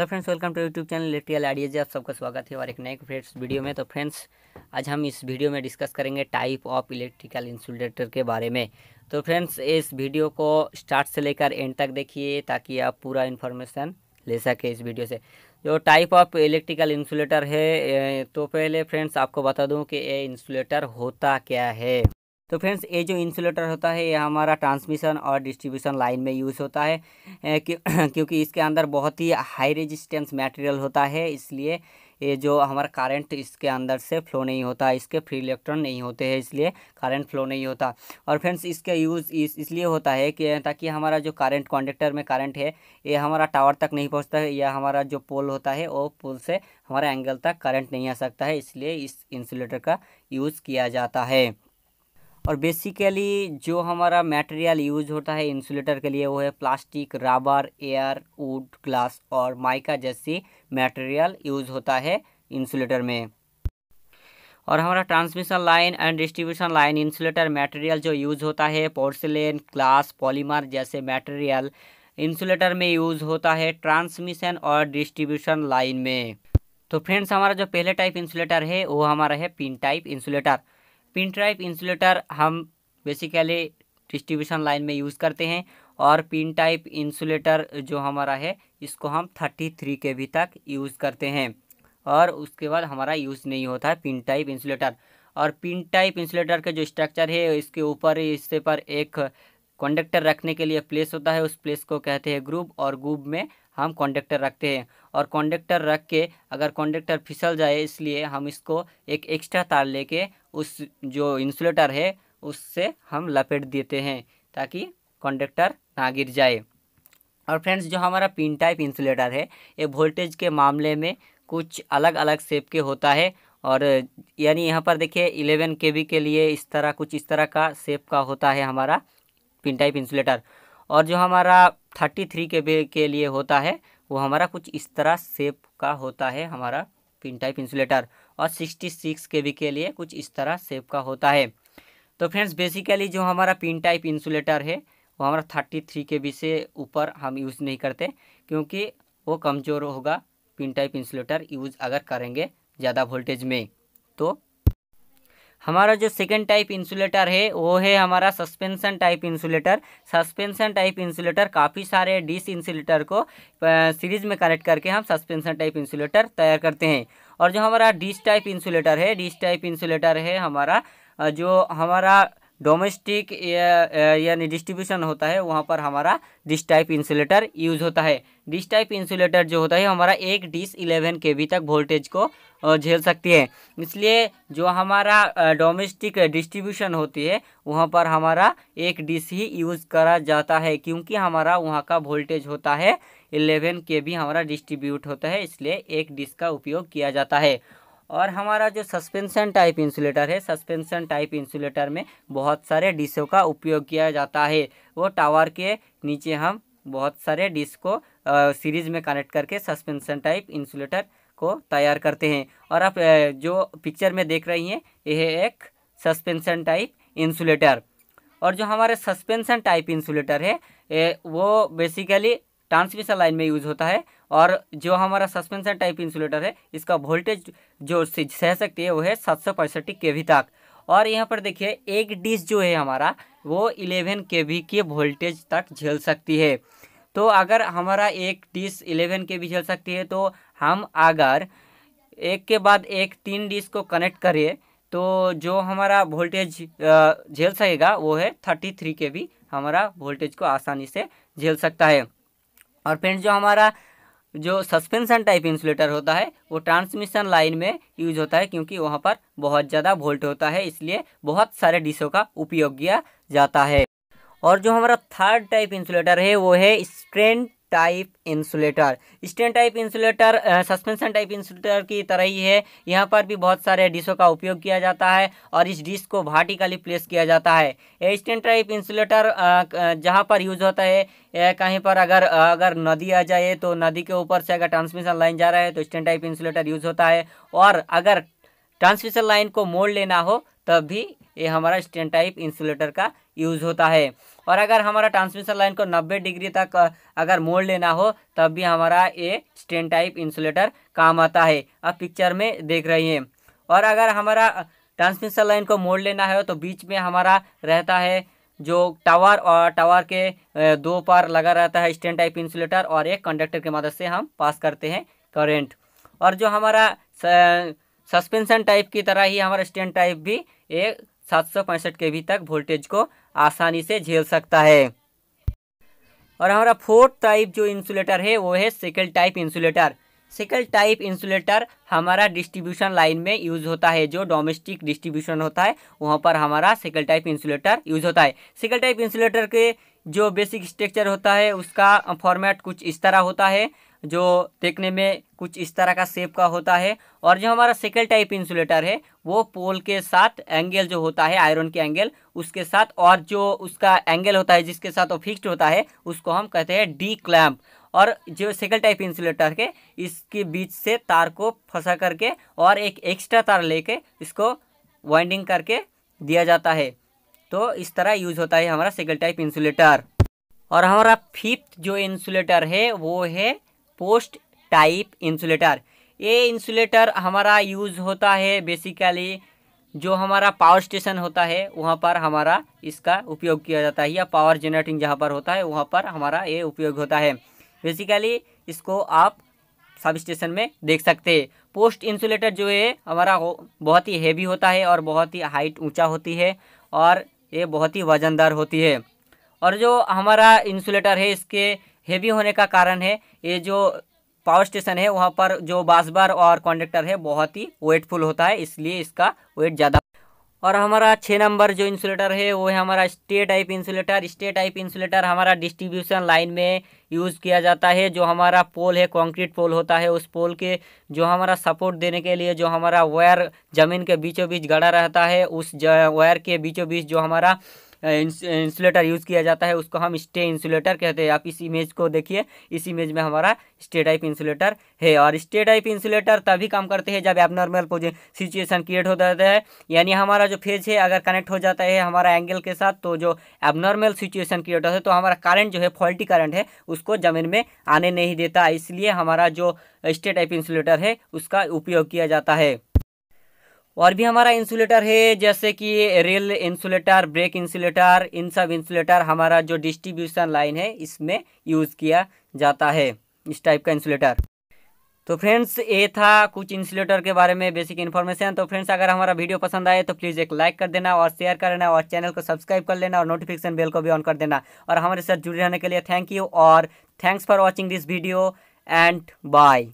Hello friends, welcome to YouTube channel electrical ideas आप सबका स्वागत है और एक नए फ्रेंड्स वीडियो में। तो फ्रेंड्स, आज हम इस वीडियो में डिस्कस करेंगे टाइप ऑफ़ इलेक्ट्रिकल इंसुलेटर के बारे में। तो फ्रेंड्स, इस वीडियो को स्टार्ट से लेकर एंड तक देखिए ताकि आप पूरा इन्फॉर्मेशन ले सके इस वीडियो से। जो टाइप ऑफ़ इलेक्ट्रिकल इंसुलेटर है तो पहले फ्रेंड्स, आपको बता दूँ कि ये इंसुलेटर होता क्या है। तो फ्रेंड्स, ये जो इंसुलेटर होता है, ये हमारा ट्रांसमिशन और डिस्ट्रीब्यूशन लाइन में यूज़ होता है। क्योंकि इसके अंदर बहुत ही हाई रेजिस्टेंस मटेरियल होता है, इसलिए ये जो हमारा करंट इसके अंदर से फ्लो नहीं होता, इसके फ्री इलेक्ट्रॉन नहीं होते हैं, इसलिए करंट फ्लो नहीं होता। और फ्रेंड्स, इसका यूज़ इस, इसलिए होता है कि, ताकि हमारा जो करंट कंडक्टर में करंट है, ये हमारा टावर तक नहीं पहुँचता है, या हमारा जो पोल होता है, वो पोल से हमारा एंगल तक करंट नहीं आ सकता है, इसलिए इस इंसुलेटर का यूज़ किया जाता है। और बेसिकली जो हमारा मटेरियल यूज़ होता है इंसुलेटर के लिए, वो है plastic rubber air wood glass और माइका जैसी मटेरियल यूज़ होता है इंसुलेटर में। और हमारा transmission line and distribution line insulator material जो यूज़ होता है पोर्सिलेन ग्लास पॉलीमर जैसे मटेरियल इंसुलेटर में यूज़ होता है ट्रांसमिशन और डिस्ट्रीब्यूशन लाइन में। तो फ्रेंड्स हमारा जो पहले टाइप इंसुलेटर है, वो हमारा है pin type insulator pin type insulator हम बेसिकली डिस्ट्रीब्यूशन लाइन में यूज़ करते हैं और पिन टाइप इंसुलेटर जो हमारा है, इसको हम थर्टी थ्री के भी तक यूज़ करते हैं। और उसके बाद हमारा यूज़ नहीं होता है पिन टाइप इंसुलेटर और पिन टाइप इंसुलेटर का जो स्ट्रक्चर है, इसके ऊपर, इससे पर एक कंडक्टर रखने के लिए प्लेस होता है। उस प्लेस को कहते हैं ग्रुप और ग्रुप में हम कंडक्टर रखते हैं। और कंडक्टर रख के अगर कंडक्टर फिसल जाए, इसलिए हम इसको एक एक्स्ट्रा तार लेके उस जो इंसुलेटर है, उससे हम लपेट देते हैं ताकि कंडक्टर ना गिर जाए। और फ्रेंड्स जो हमारा पिन टाइप इंसुलेटर है, ये वोल्टेज के मामले में कुछ अलग अलग शेप के होता है। और यानी यहाँ पर देखिए इलेवन के के लिए इस तरह कुछ इस तरह का शेप का होता है हमारा पिन टाइप इंसुलेटर और जो हमारा थर्टी थ्री के के लिए होता है। वो हमारा कुछ इस तरह सेप का होता है, हमारा पिन टाइप इंसुलेटर। और सिक्सटी सिक्स के वी के लिए कुछ इस तरह सेप का होता है। तो फ्रेंड्स बेसिकली जो हमारा पिन टाइप इंसुलेटर है, वो हमारा थर्टी थ्री के बी से ऊपर हम यूज़ नहीं करते, क्योंकि वो कमज़ोर होगा पिन टाइप इंसुलेटर यूज़ अगर करेंगे ज़्यादा वोल्टेज में। तो हमारा जो सेकेंड टाइप इंसुलेटर है, वो है हमारा suspension type insulator suspension type insulator काफ़ी सारे डिस इंसुलेटर को सीरीज़ में कनेक्ट करके हम सस्पेंशन टाइप इंसुलेटर तैयार करते हैं. और जो हमारा डिस टाइप इंसुलेटर है डिस टाइप इंसुलेटर है हमारा जो हमारा डोमेस्टिक यानी डिस्ट्रीब्यूशन होता है, वहाँ पर हमारा डिश टाइप इंसुलेटर यूज़ होता है। डिश टाइप इंसुलेटर जो होता है, हमारा एक डिश इलेवन के बी तक वोल्टेज को झेल सकती है। इसलिए जो हमारा डोमेस्टिक डिस्ट्रीब्यूशन होती है, वहाँ पर हमारा एक डिश ही यूज़ करा जाता है, क्योंकि हमारा वहाँ का वोल्टेज होता है। इलेवन के भी हमारा डिस्ट्रीब्यूट होता है, इसलिए एक डिश का उपयोग किया जाता है। और हमारा जो सस्पेंशन टाइप इंसुलेटर है, सस्पेंशन टाइप इंसुलेटर में बहुत सारे डिशों का उपयोग किया जाता है। वो टावर के नीचे हम बहुत सारे डिश को सीरीज़ में कनेक्ट करके सस्पेंशन टाइप इंसुलेटर को तैयार करते हैं। और आप जो पिक्चर में देख रही हैं, यह एक सस्पेंशन टाइप इंसुलेटर। और जो हमारे सस्पेंशन टाइप इंसुलेटर है वो बेसिकली ट्रांसमिशन लाइन में यूज़ होता है और जो हमारा सस्पेंशन टाइप इंसुलेटर है, इसका वोल्टेज जो सह सकती है, वो है सात सौ पैंसठ के वी तक। और यहाँ पर देखिए, एक डिश जो है हमारा, वो इलेवन के वी के वोल्टेज तक झेल सकती है। तो अगर हमारा एक डिश इलेवन के वी झेल सकती है तो हम अगर एक के बाद एक तीन डिश को कनेक्ट करें तो जो हमारा वोल्टेज झेल सकेगा, वो है थर्टी थ्री के वी हमारा वोल्टेज को आसानी से झेल सकता है। और फ्रेंड्स जो हमारा जो सस्पेंशन टाइप इंसुलेटर होता है, वो ट्रांसमिशन लाइन में यूज़ होता है क्योंकि वहाँ पर बहुत ज़्यादा वोल्ट होता है, इसलिए बहुत सारे डिशों का उपयोग किया जाता है। और जो हमारा थर्ड टाइप इंसुलेटर है, वो है strength type insulator stand type insulator suspension type insulator की तरह ही है। यहाँ पर भी बहुत सारे डिशों का उपयोग किया जाता है और इस डिश को भार्टिकली प्लेस किया जाता है। स्टैंड टाइप इंसुलेटर जहाँ पर यूज़ होता है कहीं पर अगर अगर नदी आ जाए तो नदी के ऊपर से अगर ट्रांसमिशन लाइन जा रहा है तो स्टैंड टाइप इंसुलेटर यूज़ होता है। और अगर ट्रांसमिशन लाइन को मोड़ लेना हो, तब भी ये हमारा स्टैंड टाइप इंसुलेटर का यूज़ होता है। और अगर हमारा ट्रांसमिशन लाइन को 90 डिग्री तक अगर मोड़ लेना हो, तब भी हमारा ये स्टेन टाइप इंसुलेटर काम आता है। आप पिक्चर में देख रही हैं। और अगर हमारा ट्रांसमिशन लाइन को मोड़ लेना है तो बीच में हमारा रहता है जो टावर और टावर के दो पार लगा रहता है स्टैंड टाइप इंसुलेटर और एक कंडक्टर की मदद से हम पास करते हैं करेंट और जो हमारा सस्पेंशन टाइप की तरह ही हमारा स्टैंड टाइप भी एक सात सौ पैंसठ के भी तक वोल्टेज को आसानी से झेल सकता है। और हमारा फोर्थ टाइप जो इंसुलेटर है, वो है shackle type insulator shackle type insulator हमारा डिस्ट्रीब्यूशन लाइन में यूज़ होता है, जो डोमेस्टिक डिस्ट्रीब्यूशन होता है, वहाँ पर हमारा सिकल टाइप इंसुलेटर यूज़ होता है। सिकल टाइप इंसुलेटर के जो बेसिक स्ट्रक्चर होता है, उसका फॉर्मेट कुछ इस तरह होता है, जो देखने में कुछ इस तरह का शेप का होता है। और जो हमारा सिकल टाइप इंसुलेटर है, वो पोल के साथ एंगल जो होता है आयरन के एंगल उसके साथ और जो उसका एंगल होता है, जिसके साथ वो फिक्स्ड होता है, उसको हम कहते हैं डी क्लैम्प और जो सिकल टाइप इंसुलेटर के, इसके बीच से तार को फंसा करके और एक एक्स्ट्रा तार लेके इसको वाइंडिंग करके दिया जाता है। तो इस तरह यूज़ होता है हमारा सिकल टाइप इंसुलेटर और हमारा फिफ्थ जो इंसुलेटर है, वो है पोस्ट टाइप इंसुलेटर ये इंसुलेटर हमारा यूज़ होता है बेसिकली जो हमारा पावर स्टेशन होता है, वहाँ पर हमारा इसका उपयोग किया जाता है या पावर जनरेटिंग जहाँ पर होता है, वहाँ पर हमारा ये उपयोग होता है। बेसिकली इसको आप सब स्टेशन में देख सकते हैं। पोस्ट इंसुलेटर जो है, हमारा बहुत ही हैवी होता है और बहुत ही हाइट ऊँचा होती है। और ये बहुत ही वजनदार होती है। और जो हमारा इंसुलेटर है, इसके हेवी होने का कारण है, ये जो पावर स्टेशन है, वहाँ पर जो बासबार और कॉन्डक्टर है, बहुत ही वेटफुल होता है, इसलिए इसका वेट ज़्यादा और हमारा छः नंबर जो इंसुलेटर है, वो है हमारा stay type insulator stay type insulator हमारा डिस्ट्रीब्यूशन लाइन में यूज़ किया जाता है, जो हमारा पोल है कंक्रीट पोल होता है। उस पोल के जो हमारा सपोर्ट देने के लिए जो हमारा वायर ज़मीन के बीचों बीच गड़ा रहता है, उस वायर के बीचों बीच जो हमारा इंसुलेटर यूज़ किया जाता है, उसको हम स्टे इंसुलेटर कहते हैं। आप इस इमेज को देखिए, इस इमेज में हमारा स्टे टाइप इंसुलेटर है और स्टे टाइप इंसुलेटर तभी काम करते हैं जब एबनॉर्मल सिचुएशन क्रिएट हो जाता है। यानी हमारा जो फ़ेज़ है, अगर कनेक्ट हो जाता है हमारा एंगल के साथ तो जो एबनॉर्मल सिचुएशन क्रिएट होता है तो हमारा करंट जो है फॉल्टी करंट है, उसको ज़मीन में आने नहीं देता। इसलिए हमारा जो स्टे टाइप इंसुलेटर है, उसका उपयोग किया जाता है। और भी हमारा इंसुलेटर है, जैसे कि रेल इंसुलेटर ब्रेक इंसुलेटर इन सब इंसुलेटर हमारा जो डिस्ट्रीब्यूशन लाइन है, इसमें यूज़ किया जाता है, इस टाइप का इंसुलेटर तो फ्रेंड्स ये था कुछ इंसुलेटर के बारे में बेसिक इन्फॉर्मेशन तो फ्रेंड्स अगर हमारा वीडियो पसंद आए तो प्लीज़ एक लाइक कर देना और शेयर कर देना और चैनल को सब्सक्राइब कर लेना और नोटिफिकेशन बेल को भी ऑन कर देना। और हमारे साथ जुड़े रहने के लिए थैंक यू और thanks for watching this video and bye